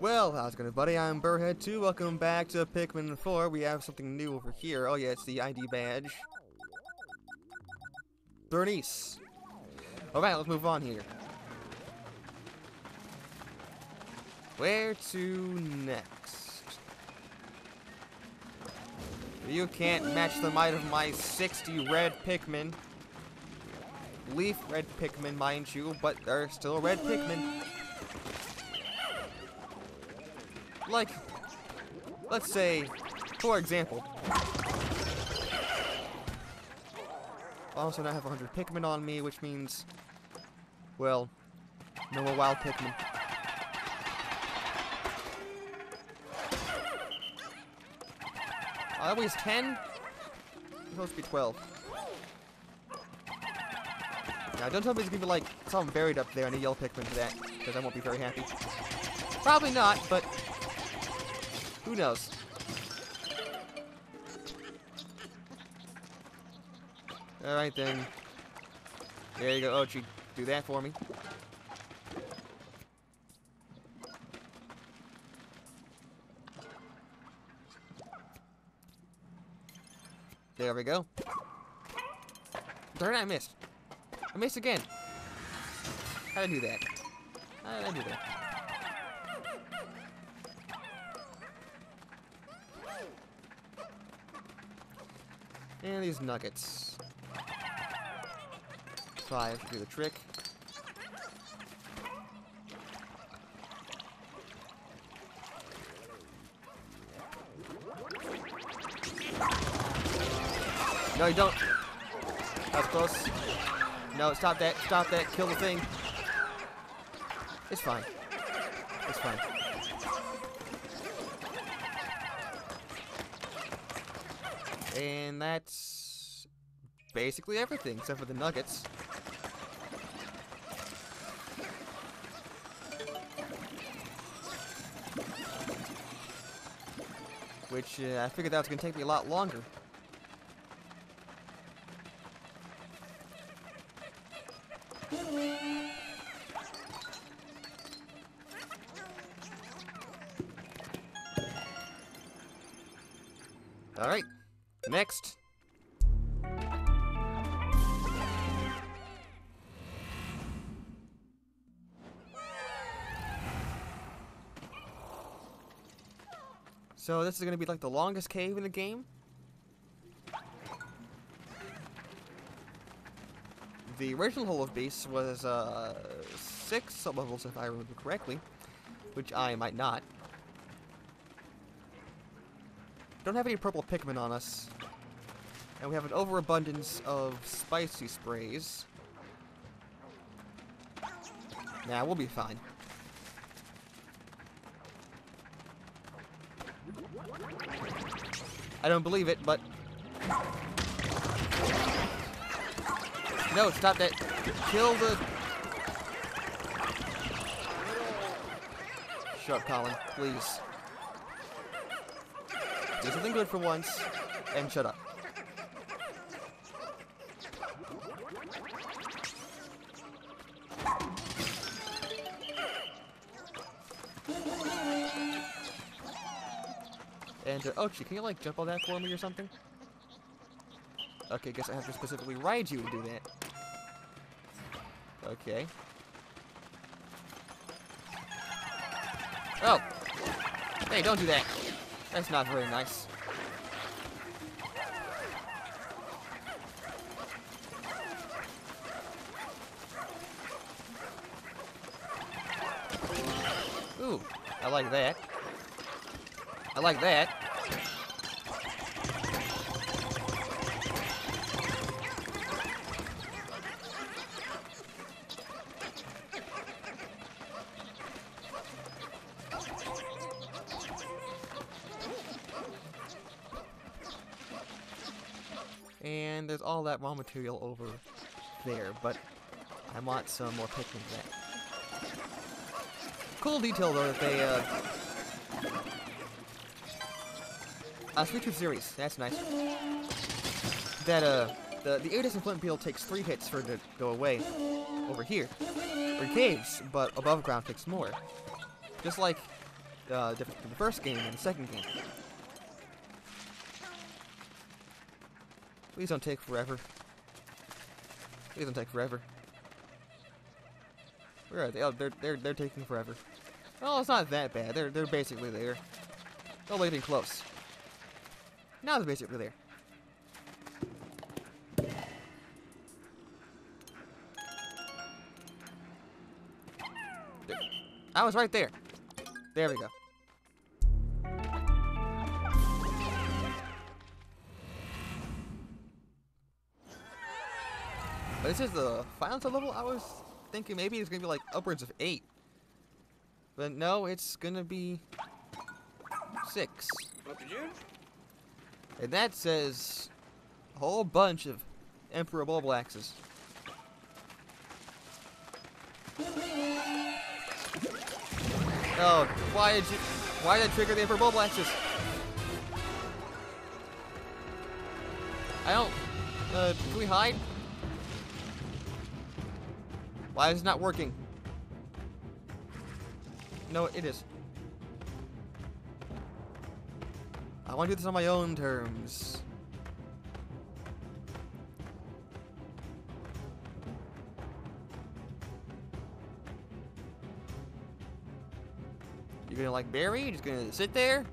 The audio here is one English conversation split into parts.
Well, how's it going, buddy? I'm Burrhead2. Welcome back to Pikmin 4. We have something new over here. Oh, yeah, it's the ID badge. Bernice. Alright, let's move on here. Where to next? You can't match the might of my 60 red Pikmin. Leaf red Pikmin, mind you, but they're still red Pikmin. Like, let's say, for example, also now have 100 Pikmin on me, which means, well, no more wild Pikmin. That weighs 10? It's supposed to be 12. Now, don't tell me there's gonna be like something buried up there and a yellow Pikmin for that, because I won't be very happy. Probably not, but who knows? Alright then. There you go, Oatchi. Do that for me. There we go. Darn I missed. I missed again. How did I do that? How did I do that? And these nuggets. Five do the trick. No, you don't. That's close. No, stop that. Stop that. Kill the thing. It's fine. It's fine. And that's basically everything, except for the nuggets. Which, uh, I figured that was going to take me a lot longer. So this is going to be like the longest cave in the game? The original Hole of Beasts was uh, six sublevels if I remember correctly, which I might not. Don't have any purple Pikmin on us. And we have an overabundance of spicy sprays. Nah, we'll be fine. I don't believe it, but... No, stop that. Kill the... Shut up, Collin, please. Do something good for once, and shut up. Oatchi, oh, can you, like, jump on that for me or something? Okay, guess I have to specifically ride you to do that. Okay. Oh! Hey, don't do that! That's not very nice. Ooh, I like that. I like that. There's all that raw material over there, but I want some more Pikmin that. Cool detail though that they uh uh switch of series, that's nice. That uh the the iridescent flint beetle takes three hits for it to go away over here. For caves, but above ground takes more. Just like uh, the first game and the second game. Please don't take forever. Please don't take forever. Where are they? Oh, they're they're they're taking forever. Oh, it's not that bad. They're they're basically there. Not even close. Now they're basically. There. I was right there. There we go. This is the final level. I was thinking maybe it's gonna be like upwards of eight. But no, it's gonna be six. And that says a whole bunch of Emperor Bulblaxes. Oh, why did you why did I trigger the Emperor Bulblaxes? I don't uh can we hide? Why is it not working? No, it is. I want to do this on my own terms. You're gonna like bury? You're just gonna sit there?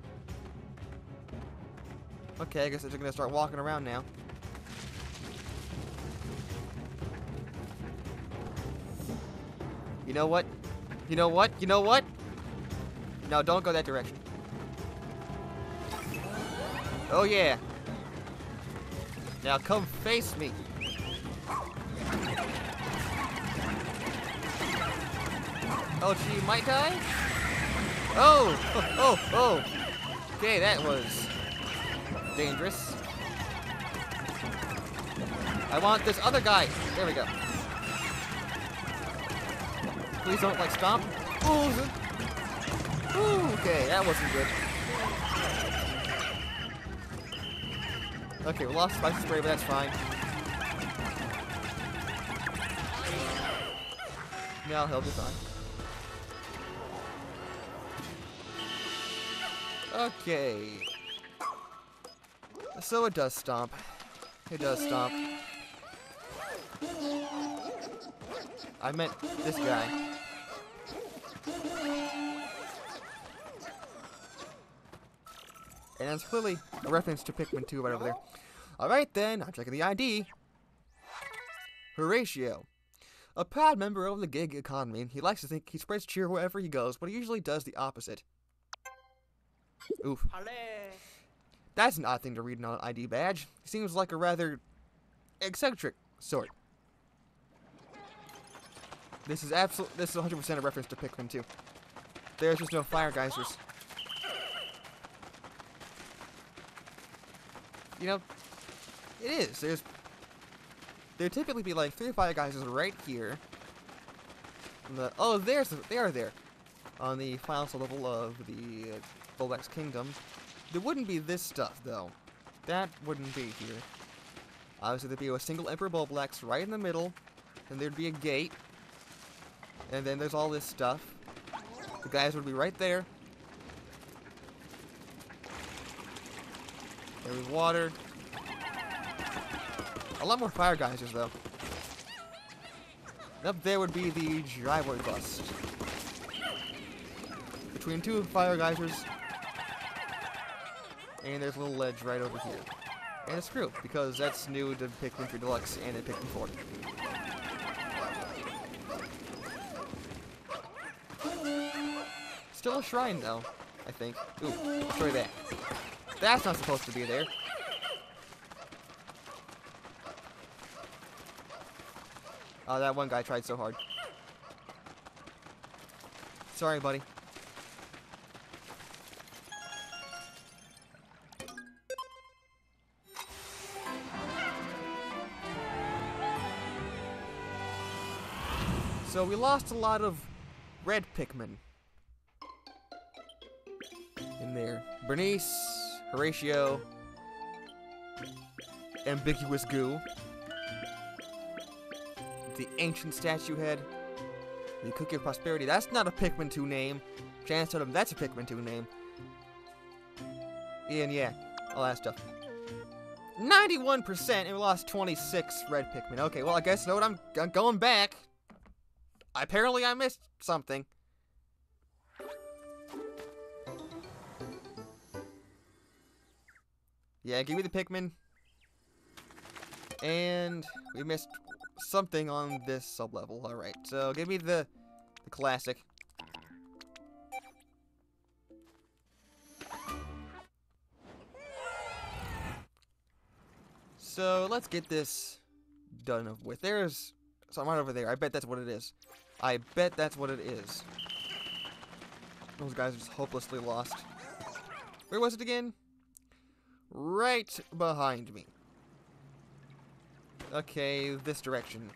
Okay, I guess they're just gonna start walking around now. You know what? You know what? You know what? No, don't go that direction. Oh yeah. Now come face me. Oh, she might die? Oh! Oh, oh! Okay, that was dangerous. I want this other guy. There we go. Please don't like stomp. Ooh, Ooh, okay, that wasn't good. Okay, we lost spicy spray, but that's fine. Now he'll be fine. Okay. So it does stomp. It does stomp. I meant this guy. And that's clearly a reference to Pikmin 2 right over there. Alright then, I'm checking the ID. Horatio. A proud member of the gig economy, he likes to think he spreads cheer wherever he goes, but he usually does the opposite. Oof. That's an odd thing to read on an ID badge. He seems like a rather eccentric sort. This is absolute. This is 100% a reference to Pikmin 2. There's just no fire geysers. You know, it is. There's there'd typically be like three or fire geysers right here. The, oh, there's they are there on the final level of the uh, Kingdom. There wouldn't be this stuff though. That wouldn't be here. Obviously, there'd be a single Emperor Bulblax right in the middle, and there'd be a gate, and then there's all this stuff. The guys would be right there. There water. A lot more fire geysers, though. And up there would be the driveway bust. Between two fire geysers, and there's a little ledge right over here. And a screw, because that's new to Pikmin 3 Deluxe and in Pikmin 4. Still a shrine, though, I think. Ooh, destroy that. That's not supposed to be there. Oh, that one guy tried so hard. Sorry, buddy. So we lost a lot of red Pikmin in there. Bernice, Horatio, Ambiguous Goo, the Ancient Statue Head, the Cookie of Prosperity. That's not a Pikmin 2 name. Chance told him that's a Pikmin 2 name. And yeah, all that stuff. 91% and we lost 26 red Pikmin. Okay, well, I guess you know what? I'm, I'm going back. Apparently, I missed something. Yeah, give me the Pikmin. And we missed something on this sub-level. Alright, so give me the, the classic. So let's get this done with. There's some right over there. I bet that's what it is. I bet that's what it is. Those guys are just hopelessly lost. Where was it again? Right behind me. Okay, this direction.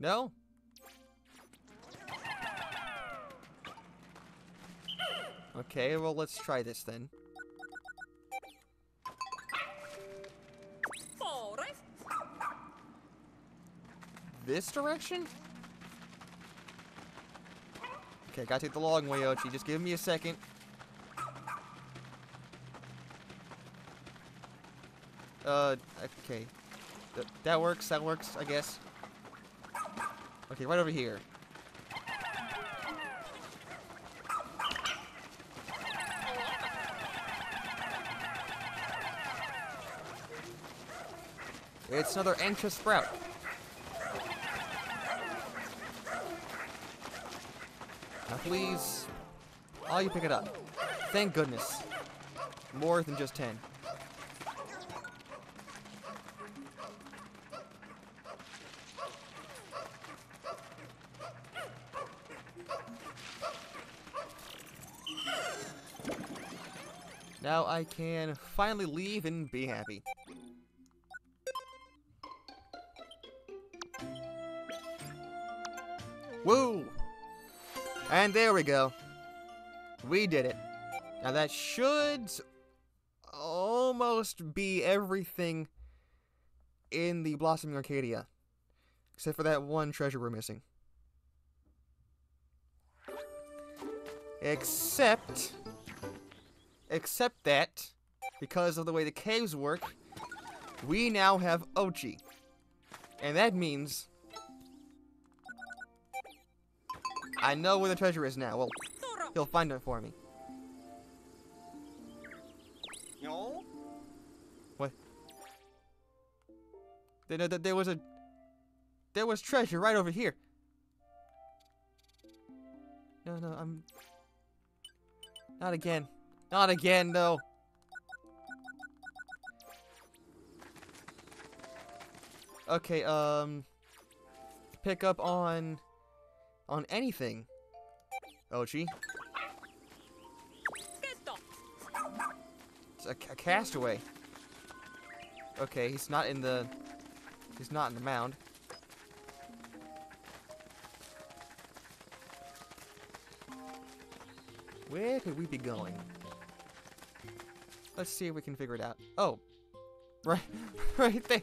No? Okay, well, let's try this then. This direction? Okay, gotta take the long way, Oatchi. Just give me a second. Uh, okay. Th that works, that works, I guess. Okay, right over here. It's another anxious sprout. Please, all you pick it up. Thank goodness. More than just 10. Now I can finally leave and be happy. Woo! And there we go. We did it. Now that should almost be everything in the Blossoming Arcadia. Except for that one treasure we're missing. Except... Except that, because of the way the caves work, we now have Oatchi. And that means I know where the treasure is now. Well, he'll find it for me. No? What? There, there, there was a... There was treasure right over here. No, no, I'm... Not again. Not again, no. Okay, um... Pick up on on anything. Oh, Oatchi. It's a, a castaway. Okay, he's not in the... He's not in the mound. Where could we be going? Let's see if we can figure it out. Oh. Right, right there.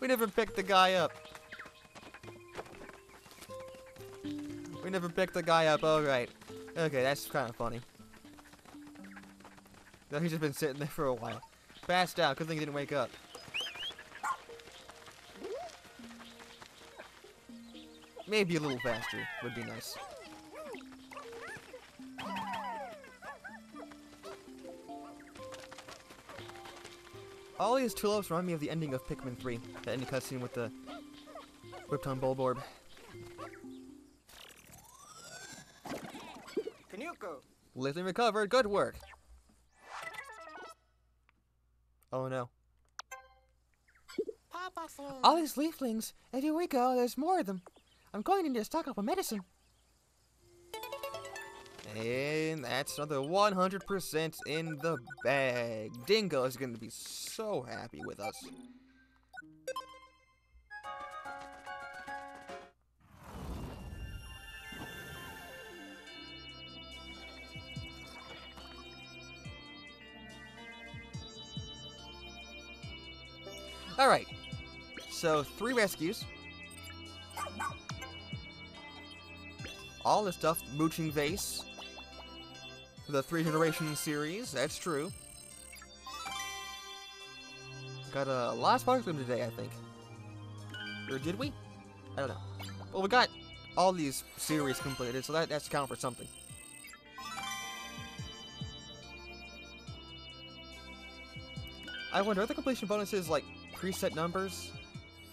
We never picked the guy up. We never picked the guy up. Oh, right. Okay, that's kind of funny. No, he's just been sitting there for a while. Passed out. Good thing he didn't wake up. Maybe a little faster would be nice. All these tulips remind me of the ending of Pikmin 3. The ending cutscene with the whipped on Bulborb. Living recovered. Good work. Oh no. All these leaflings. Everywhere we go, there's more of them. I'm going to need to stock up on medicine. And that's another 100% in the bag. Dingo is going to be so happy with us. Alright. So, three rescues. All the stuff, Mooching Vase. The Three Generations series, that's true. Got a lot of sparkling today, I think. Or did we? I don't know. Well, we got all these series completed, so that, that's count for something. I wonder, are the completion bonuses like preset numbers?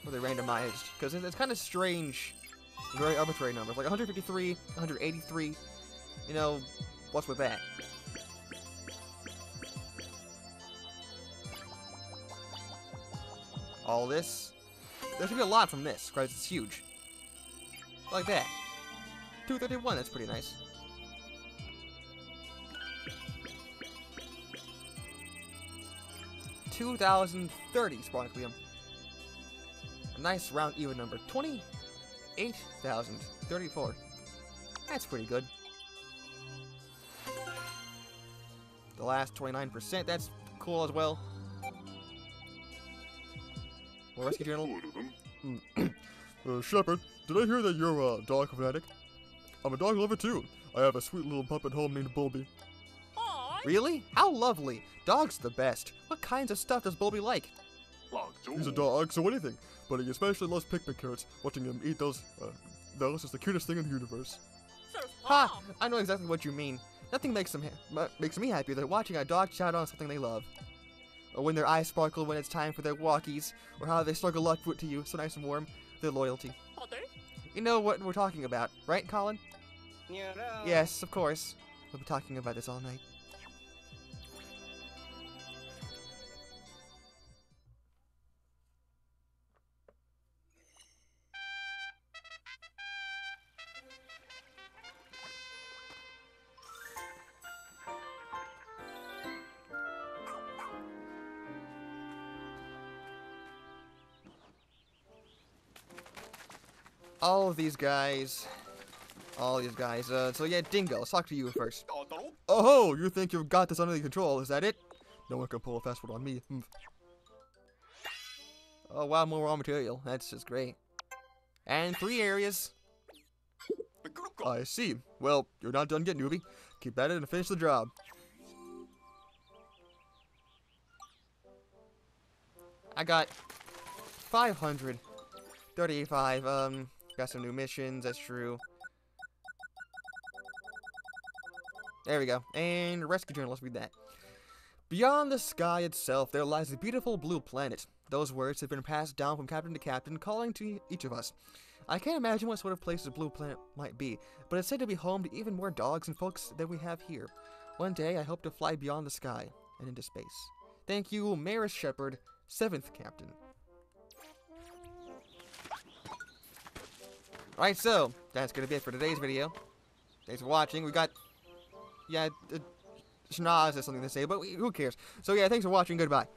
Or they randomized? Because it's, it's kind of strange, very arbitrary numbers. Like 153, 183. You know, what's with that? All this. There should be a lot from this, because it's huge. Like that. 231, that's pretty nice. Two thousand thirty Sparklium. A nice round even number. Twenty-eight thousand thirty-four. That's pretty good. The last 29%, that's cool as well. Well, Rescue Journal. Uh, Shepherd, did I hear that you're a dog fanatic? I'm a dog lover too. I have a sweet little pup at home named Bulby. Really? How lovely. Dog's the best. What kinds of stuff does Bulby like? He's a dog, so anything. But he especially loves picnic carrots. Watching him eat those, uh, those is the cutest thing in the universe. Ha! I know exactly what you mean. Nothing makes them ha- makes me happier than watching a dog chow on something they love. Or when their eyes sparkle when it's time for their walkies, or how they snuggle up to you so nice and warm. Their loyalty. You know what we're talking about, right, Collin? Yeah. no. Yes, of course. We'll be talking about this all night. Of these guys. All these guys. Uh, so yeah, Dingo, let's talk to you first. Oh, you think you've got this under control, is that it? No one can pull a fast one on me. Hmm. Oh wow, more raw material. That's just great. And three areas. I see. Well, you're not done yet, newbie. Keep at it and finish the job. I got 535. Um, got some new missions, that's true. There we go. And Rescue Journal, let's read that. Beyond the sky itself, there lies a beautiful blue planet. Those words have been passed down from captain to captain, calling to each of us. I can't imagine what sort of place the blue planet might be, but it's said to be home to even more dogs and folks than we have here. One day, I hope to fly beyond the sky and into space. Thank you, Maris Shepherd, 7th Captain. Alright, so, that's gonna be it for today's video. Thanks for watching. We got yeah, uh, Schnoz has something to say, but we, who cares? So yeah, thanks for watching. Goodbye.